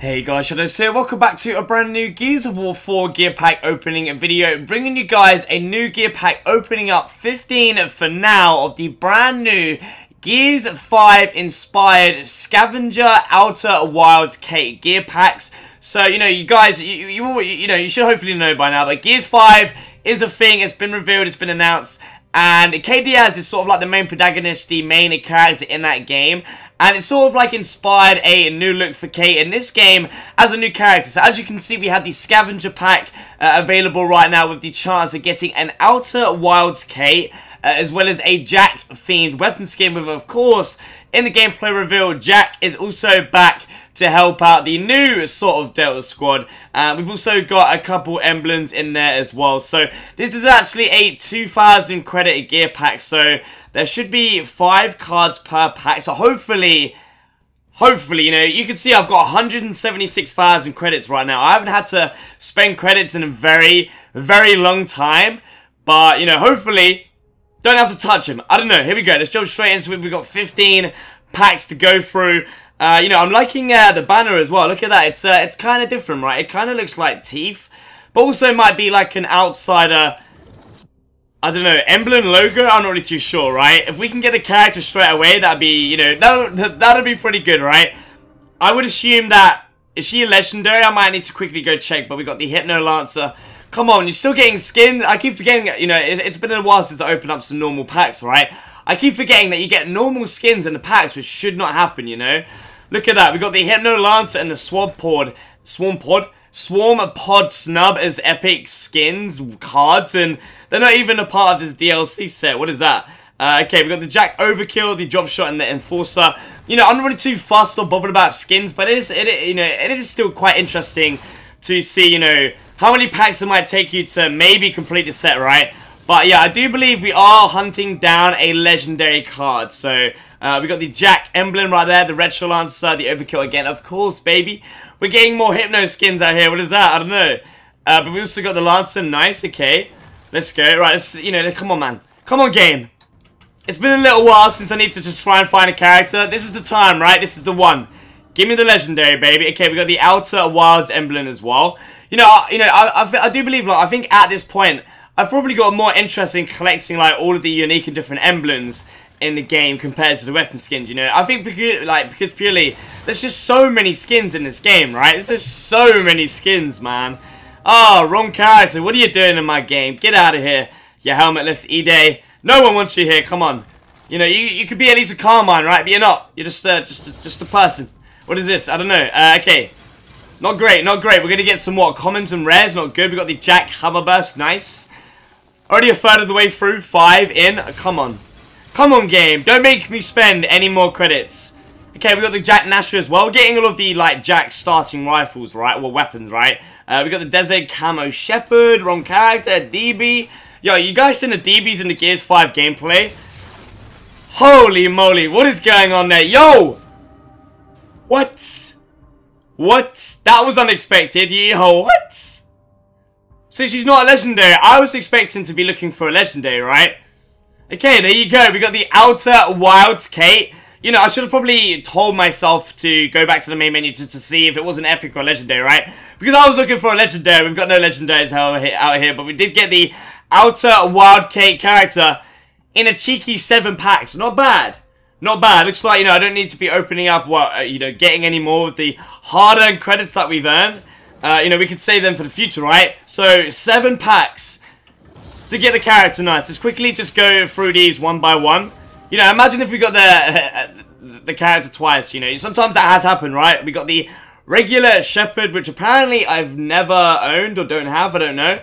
Hey guys, Shadowz here, welcome back to a brand new Gears of War 4 gear pack opening video, bringing you guys a new gear pack opening up 15 for now of the brand new Gears 5 inspired Scavenger Outer Wilds Kait gear packs. So, you know, you guys, you, you, you know, you should hopefully know by now, but Gears 5 is a thing, it's been revealed, it's been announced, and Kait Diaz is sort of like the main protagonist, the main character in that game. And it's sort of like inspired a new look for Kait in this game as a new character. So as you can see, we have the Scavenger Pack uh, available right now with the chance of getting an Outer Wilds Kait. Uh, as well as a Jack-themed weapon skin with, of course, in the gameplay reveal, Jack is also back to help out the new sort of Delta Squad. Uh, we've also got a couple emblems in there as well. So this is actually a 2,000 credit gear pack. So there should be five cards per pack. So hopefully... Hopefully, you know, you can see I've got 176,000 credits right now. I haven't had to spend credits in a very, very long time. But, you know, hopefully, don't have to touch him. I don't know. Here we go. Let's jump straight into it. We've got 15 packs to go through. Uh, you know, I'm liking uh, the banner as well. Look at that. It's uh, it's kind of different, right? It kind of looks like teeth, but also might be like an outsider. I don't know, emblem logo. I'm not really too sure, right? If we can get the character straight away, that'd be, you know, that that'd be pretty good, right? I would assume that is she a legendary? I might need to quickly go check, but we got the Hypno Lancer. Come on, you're still getting skin. I keep forgetting, you know, it, it's been a while since I opened up some normal packs, right? I keep forgetting that you get normal skins in the packs, which should not happen, you know? Look at that. We got the Hypno Lancer and the Swamp Pod. Swarm Pod? Swarm Pod Snub as epic skins, cards, and they're not even a part of this DLC set. What is that? Uh, okay, we got the Jack Overkill, the Drop Shot, and the Enforcer. You know, I'm not really too fussed or bothered about skins, but it is, it, you know, it is still quite interesting to see, you know, how many packs it might take you to maybe complete the set, right? But yeah, I do believe we are hunting down a legendary card. So uh, we got the Jack emblem right there, the Retro Lancer, the Overkill again, of course, baby. We're getting more Hypno skins out here. What is that? I don't know. Uh, but we also got the Lancer. Nice, okay. Let's go. Right, let's, you know, come on, man. Come on, game. It's been a little while since I need to just try and find a character. This is the time, right? This is the one. Give me the legendary, baby. Okay, we got the Outer Wilds emblem as well. You know, I, you know, I, I, I do believe, like, I think at this point, I've probably got more interest in collecting like all of the unique and different emblems in the game compared to the weapon skins, you know. I think because like because purely there's just so many skins in this game, right? There's just so many skins, man. Oh, wrong character. What are you doing in my game? Get out of here. You helmetless E-Day. No one wants you here. Come on. You know, you you could be at least a Carmine, right? But you're not. You're just uh, just just a person. What is this? I don't know. Uh, okay. Not great, not great. We're going to get some more commons and rares. Not good. we got the Jack Hammerburst. Nice. Already a third of the way through. Five in. Come on. Come on, game. Don't make me spend any more credits. Okay, we got the Jack Nasher as well. We're getting all of the, like, Jack starting rifles, right? Well, weapons, right? Uh, we got the Desert Camo Shepherd. Wrong character. DB. Yo, you guys seen the DBs in the Gears 5 gameplay? Holy moly. What is going on there? Yo! What? What? That was unexpected. Yo, what? So she's not a legendary. I was expecting to be looking for a legendary, right? Okay, there you go. We got the Outer Wilds Kait. You know, I should have probably told myself to go back to the main menu just to see if it was an epic or legendary, right? Because I was looking for a legendary. We've got no legendaries out here, but we did get the Outer Wild Kait character in a cheeky seven packs. Not bad. Not bad. Looks like, you know, I don't need to be opening up, what, uh, you know, getting any more of the hard-earned credits that we've earned. Uh, you know, we could save them for the future, right? So, seven packs to get the character nice. Let's quickly just go through these one by one. You know, imagine if we got the, the character twice, you know. Sometimes that has happened, right? We got the regular Shepherd, which apparently I've never owned or don't have, I don't know.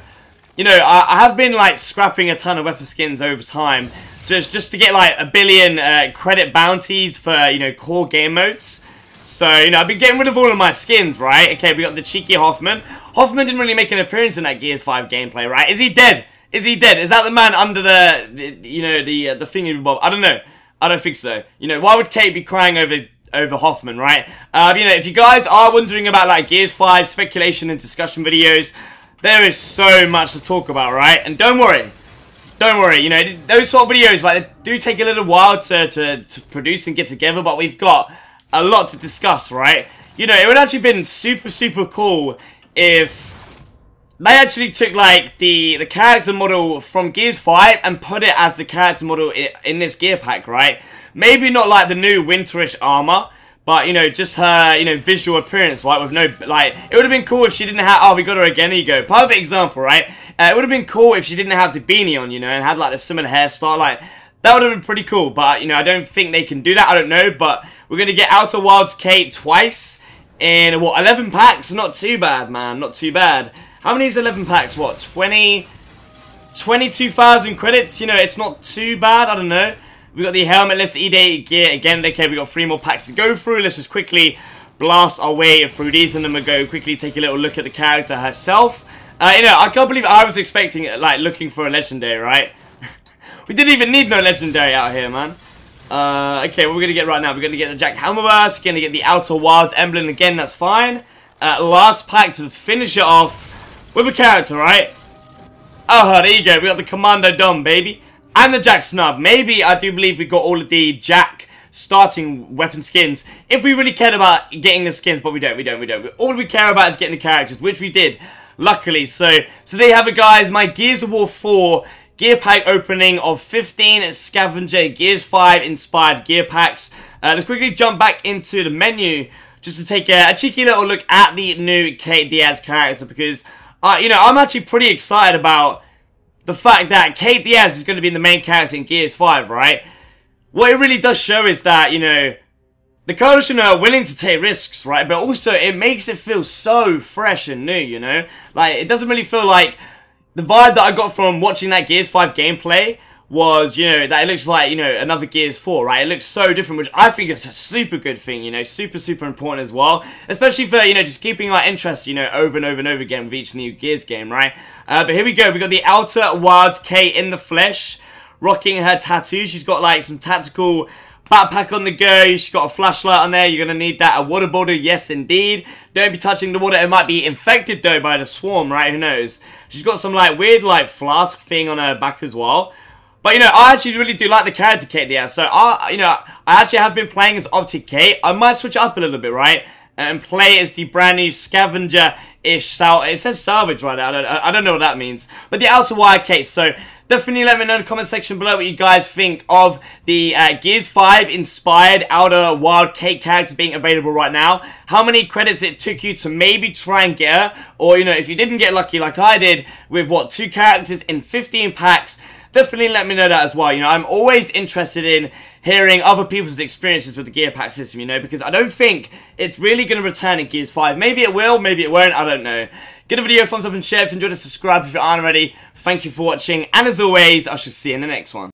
You know, I, I have been, like, scrapping a ton of weapon skins over time just, just to get, like, a billion uh, credit bounties for, you know, core game modes. So, you know, I've been getting rid of all of my skins, right? Okay, we got the cheeky Hoffman. Hoffman didn't really make an appearance in that Gears 5 gameplay, right? Is he dead? Is he dead? Is that the man under the, the you know, the uh, the thingy bob? I don't know. I don't think so. You know, why would Kait be crying over over Hoffman, right? Uh, you know, if you guys are wondering about, like, Gears 5 speculation and discussion videos, there is so much to talk about, right? And don't worry. Don't worry, you know, those sort of videos, like, do take a little while to, to, to produce and get together, but we've got a lot to discuss, right? you know, it would actually been super, super cool if they actually took like the the character model from Gears 5 and put it as the character model in, in this gear pack, right? Maybe not like the new winterish armor, but you know, just her you know visual appearance, right? With no like, it would have been cool if she didn't have. Oh, we got her again. Here you go. Perfect example, right? Uh, it would have been cool if she didn't have the beanie on, you know, and had like a similar hairstyle, like. That would have been pretty cool, but, you know, I don't think they can do that. I don't know, but we're going to get Outer Wilds Kait twice in, what, 11 packs? Not too bad, man. Not too bad. How many is 11 packs? What, 20... 22,000 credits? You know, it's not too bad. I don't know. We got the helmetless E-Day gear again. Okay, we got three more packs to go through. Let's just quickly blast our way through these, and then we'll go quickly take a little look at the character herself. Uh, you know, I can't believe I was expecting, like, looking for a legendary, right? we didn't even need no legendary out here, man. Uh, okay, what we're going to get right now, we're going to get the Jack Hammerburst, going to get the Outer Wilds emblem again, that's fine. Uh, last pack to finish it off with a character, right? Oh, there you go. We got the Commando Dom, baby. And the Jack Snub. Maybe, I do believe we got all of the Jack starting weapon skins. If we really cared about getting the skins, but we don't, we don't, we don't. All we care about is getting the characters, which we did, luckily. So, so there you have it, guys. My Gears of War 4 gear pack opening of 15 Scavenger Gears 5 inspired gear packs. Uh, let's quickly jump back into the menu just to take a, a cheeky little look at the new Kait Diaz character because uh, you know, I'm actually pretty excited about the fact that Kait Diaz is going to be in the main character in Gears 5, right? What it really does show is that, you know, the Coalition are willing to take risks, right? But also, it makes it feel so fresh and new, you know? Like, it doesn't really feel like... The vibe that I got from watching that Gears 5 gameplay was, you know, that it looks like, you know, another Gears 4, right? It looks so different, which I think is a super good thing, you know, super, super important as well. Especially for, you know, just keeping our interest, you know, over and over and over again with each new Gears game, right? Uh, but here we go. We got the Outer Wilds Kait in the flesh, rocking her tattoo. She's got, like, some tactical backpack on the go. She's got a flashlight on there. You're going to need that. A water bottle, yes, indeed. Don't be touching the water. It might be infected, though, by the swarm, right? Who knows? She's got some, like, weird, like, flask thing on her back as well. But, you know, I actually really do like the character Kait Diaz. So, I, you know, I actually have been playing as Optic Kait. I might switch up a little bit, right? And play as the brand new Scavenger-ish sal It says salvage right now. I don't, I don't know what that means. But the Outer Wire case. So, definitely let me know in the comment section below what you guys think of the uh, Gears 5 inspired Outer Wild Kait character being available right now. How many credits it took you to maybe try and get her. Or, you know, if you didn't get lucky like I did with, what, two characters in 15 packs definitely let me know that as well. You know, I'm always interested in hearing other people's experiences with the gear pack system, you know, because I don't think it's really going to return in Gears 5. Maybe it will, maybe it won't, I don't know. Give the video a thumbs up and share if you enjoyed it, subscribe if you aren't already. Thank you for watching, and as always, I shall see you in the next one.